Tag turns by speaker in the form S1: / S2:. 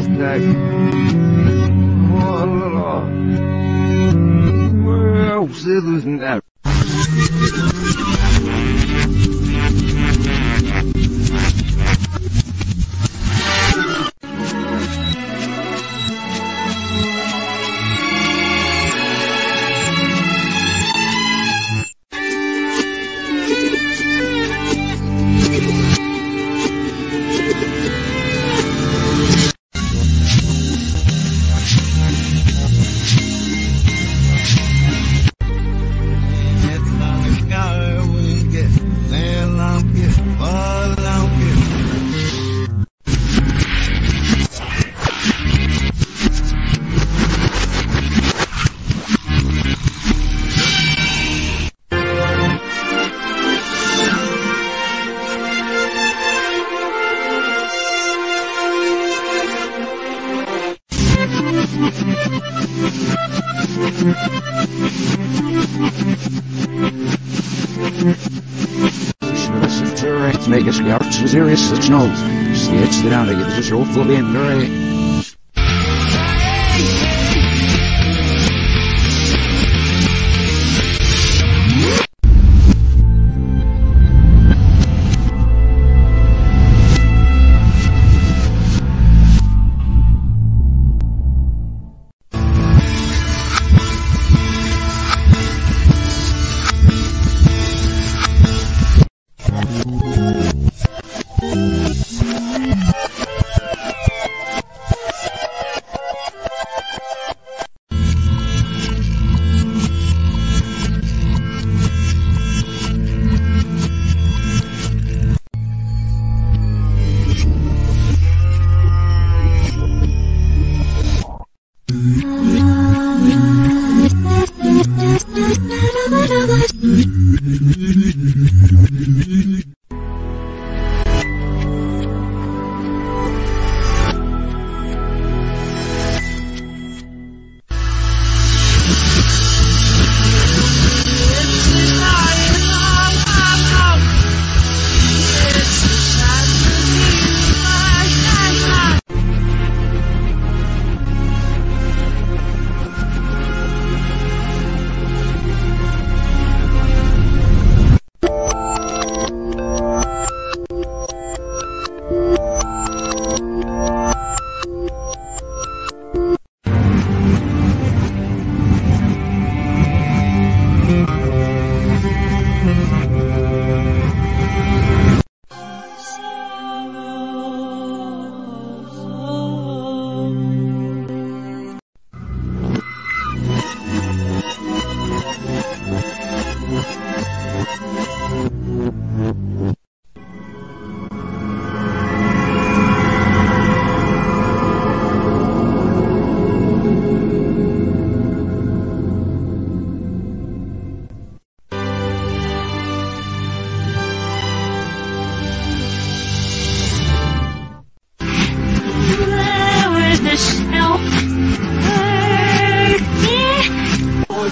S1: Isnak. Allah. Well, citizen.
S2: Vegas Yards Serious Snows. States that out of the show